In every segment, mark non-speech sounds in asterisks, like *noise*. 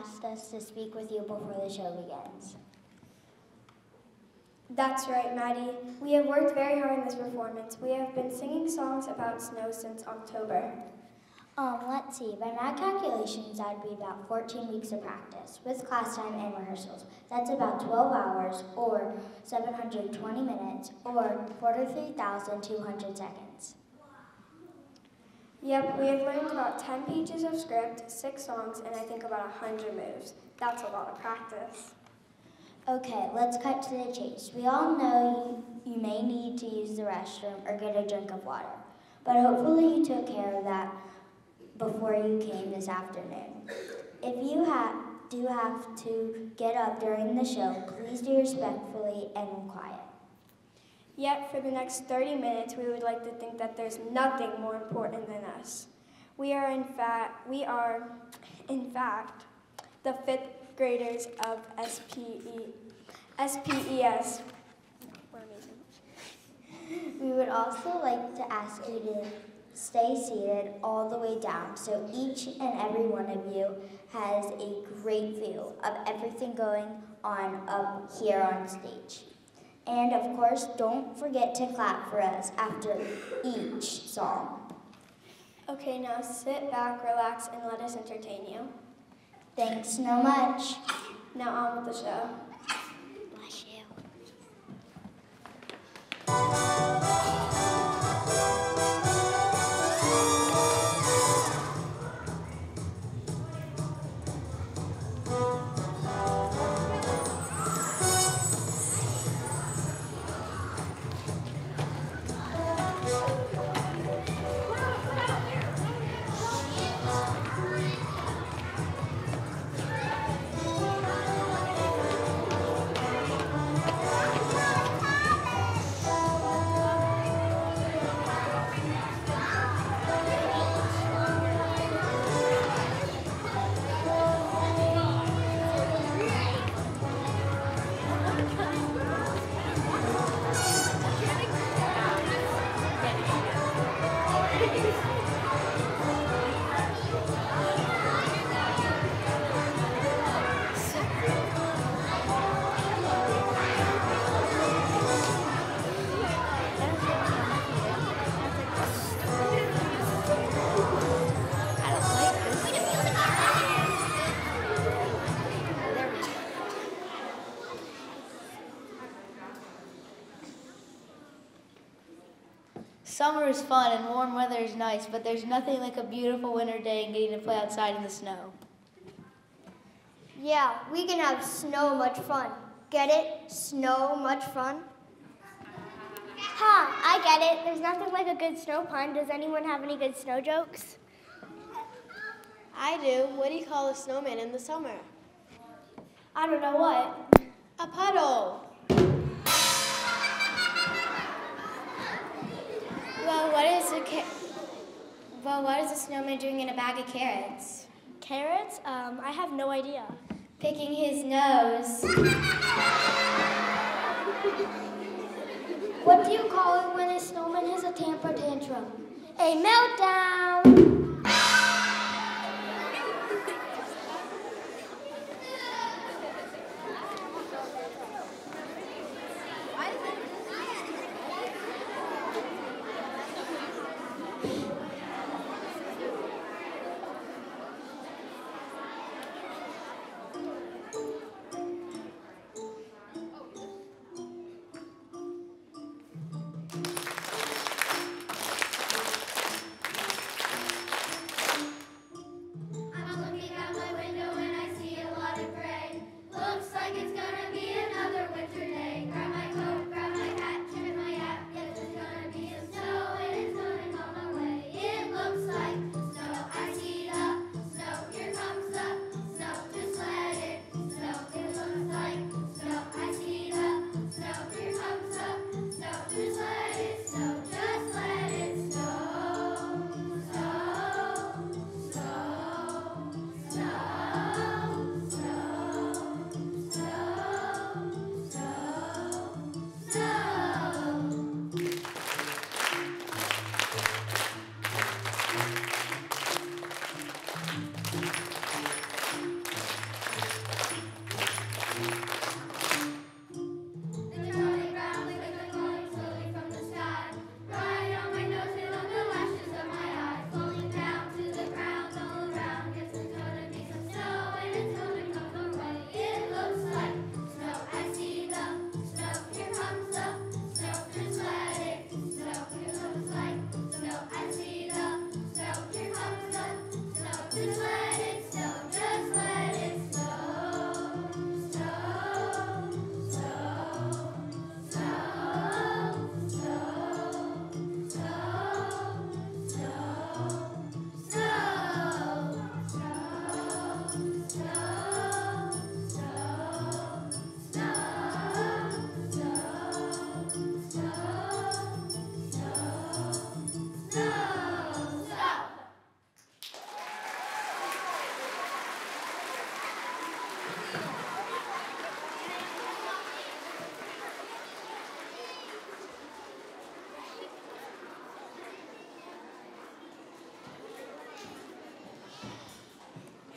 asked us to speak with you before the show begins. That's right, Maddie. We have worked very hard on this performance. We have been singing songs about snow since October. Um, let's see, by my calculations, that'd be about 14 weeks of practice with class time and rehearsals. That's about 12 hours or 720 minutes or 43,200 seconds. Yep, we have learned about 10 pages of script, six songs, and I think about 100 moves. That's a lot of practice. Okay, let's cut to the chase. We all know you, you may need to use the restroom or get a drink of water, but hopefully you took care of that before you came this afternoon. If you ha do have to get up during the show, please do respectfully and quiet. Yet, for the next 30 minutes, we would like to think that there's nothing more important than us. We are, in fact, we are, in fact, the fifth graders of SPE, SPES. We would also like to ask you to stay seated all the way down so each and every one of you has a great view of everything going on up here on stage. And of course, don't forget to clap for us after each song. Okay, now sit back, relax, and let us entertain you. Thanks so much. Now on with the show. Bless you. Summer is fun and warm weather is nice, but there's nothing like a beautiful winter day and getting to play outside in the snow. Yeah, we can have snow much fun. Get it? Snow much fun? Ha, I get it. There's nothing like a good snow pun. Does anyone have any good snow jokes? I do. What do you call a snowman in the summer? I don't know what. A puddle. Well, what is a well, what is a snowman doing in a bag of carrots? Carrots? Um, I have no idea. Picking his nose. *laughs* what do you call it when a snowman has a temper tantrum? A meltdown!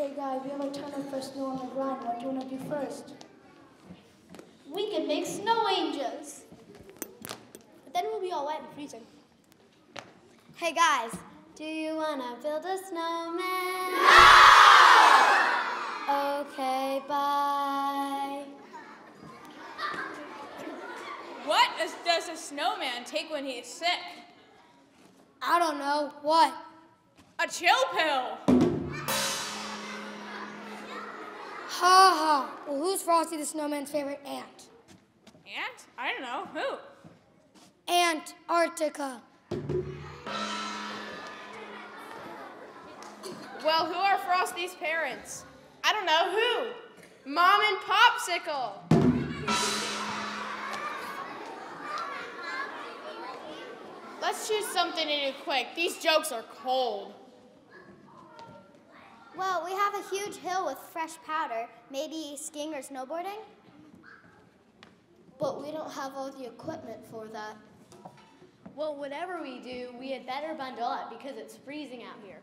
Hey guys, we have a ton of fresh snow on the ground. What do you want to do first? We can make snow angels. But then we'll be all wet and freezing. Hey guys, do you wanna build a snowman? No! Okay, bye. What does, does a snowman take when he's sick? I don't know. What? A chill pill. Ha ha. Well, who's Frosty the Snowman's favorite ant? Ant? I don't know. Who? Antarctica. Well, who are Frosty's parents? I don't know who. Mom and Popsicle. Let's choose something to do quick. These jokes are cold. Well, we have a huge hill with fresh powder. Maybe skiing or snowboarding? But we don't have all the equipment for that. Well, whatever we do, we had better bundle up because it's freezing out here.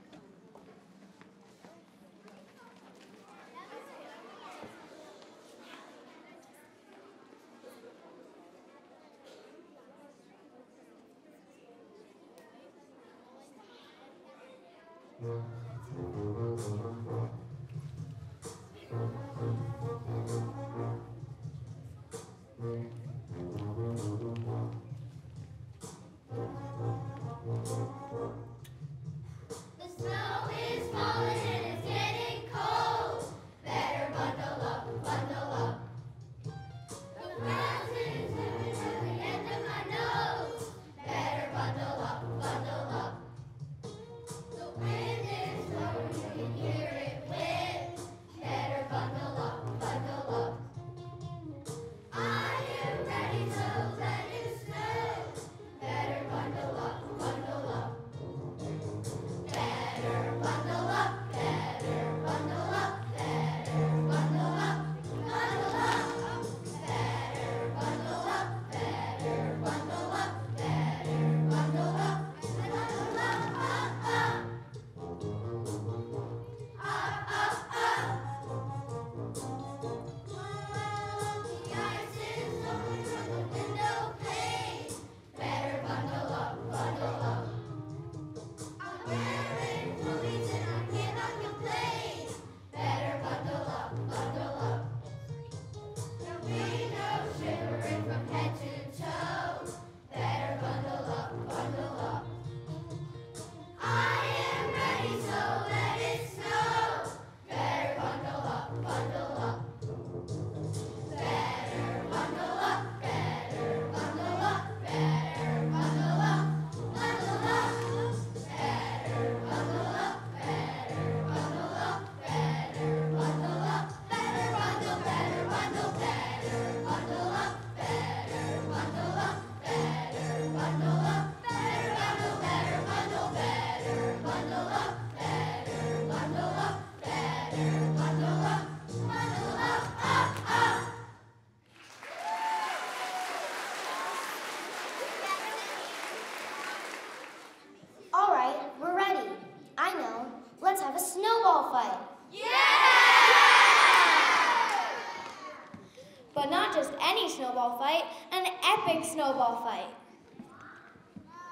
Snowball fight.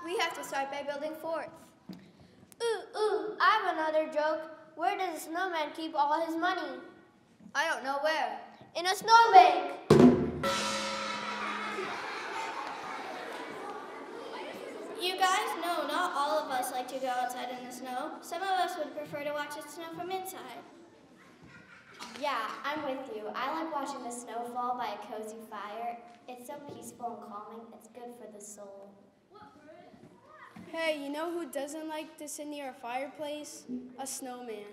We have to start by building forts. Ooh, ooh, I have another joke. Where does a snowman keep all his money? I don't know where. In a snowbank. You guys know not all of us like to go outside in the snow. Some of us would prefer to watch it snow from inside. Yeah, I'm with you. I like watching the snow fall by a cozy fire. It's so peaceful and calming. It's good for the soul. Hey, you know who doesn't like to sit near a fireplace? A snowman.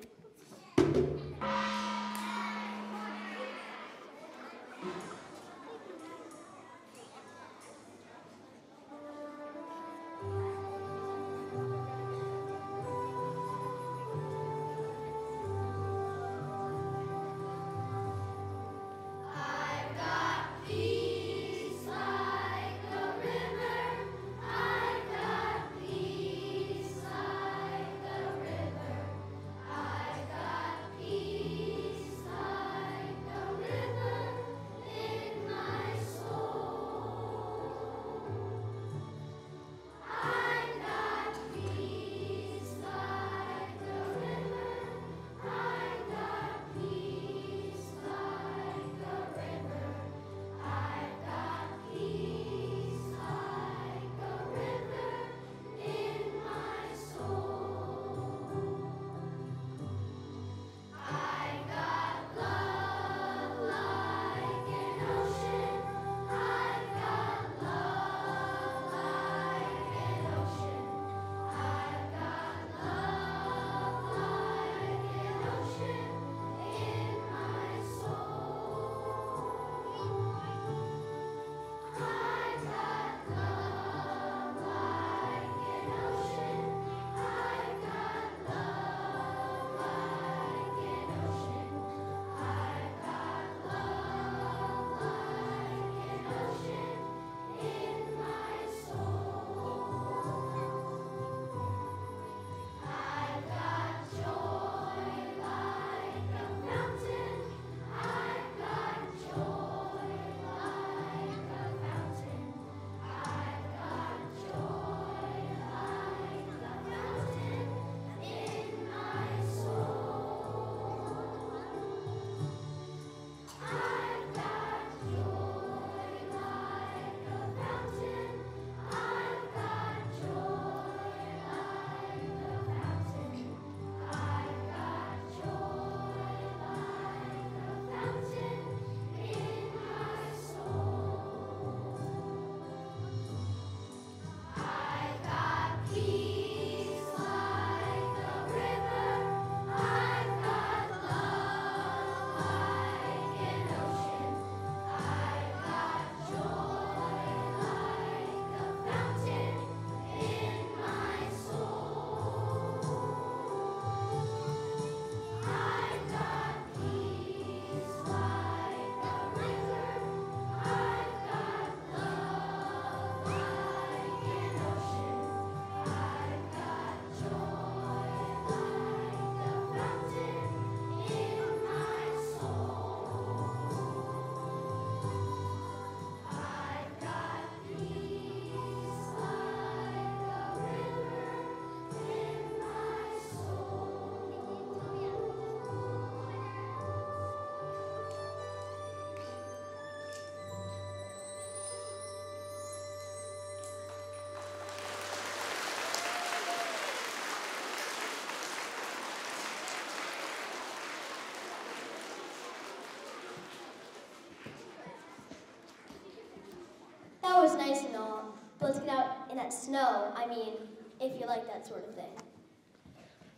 Let's get out in that snow. I mean, if you like that sort of thing.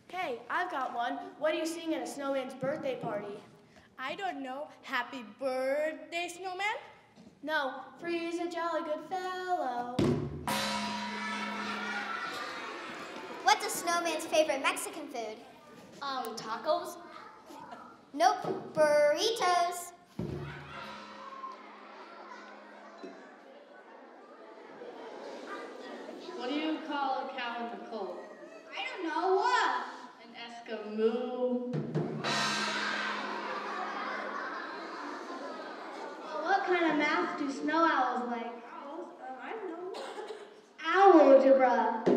Hey, I've got one. What are you seeing at a snowman's birthday party? I don't know. Happy birthday, snowman? No, Freeze a jolly good fellow. What's a snowman's favorite Mexican food? Um, tacos? Nope, burritos. What kind of math do snow owls like? Owls? Uh, I don't know. *laughs* Owlgebra.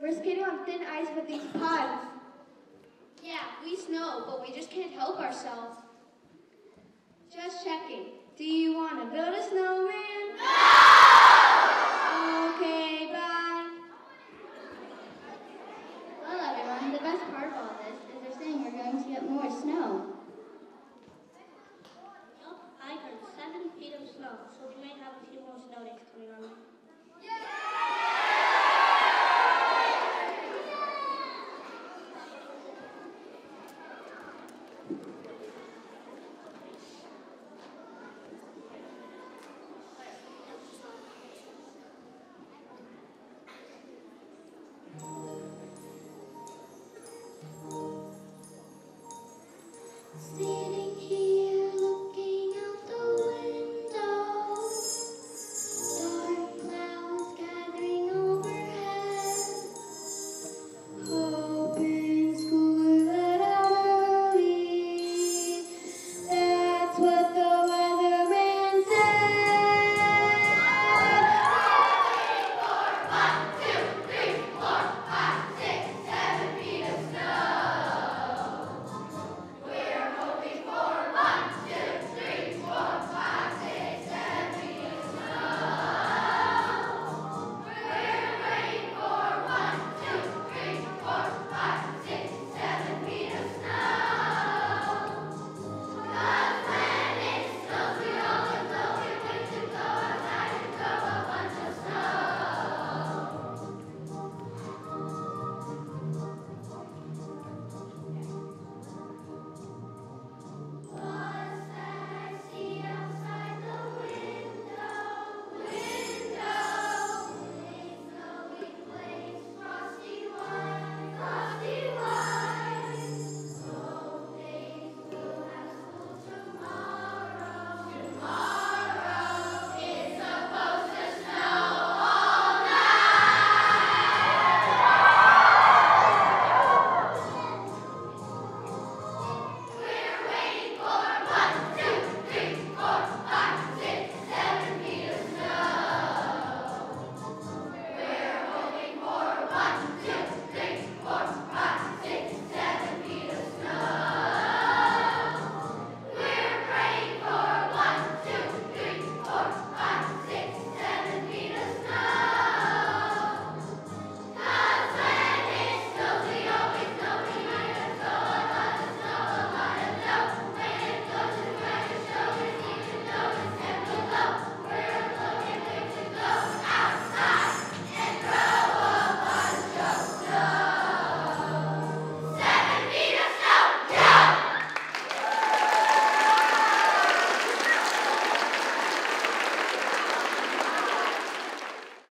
We're skating on thin ice with these pods. Yeah, we snow, but we just can't help ourselves. Just checking. Do you want to build a snowman? See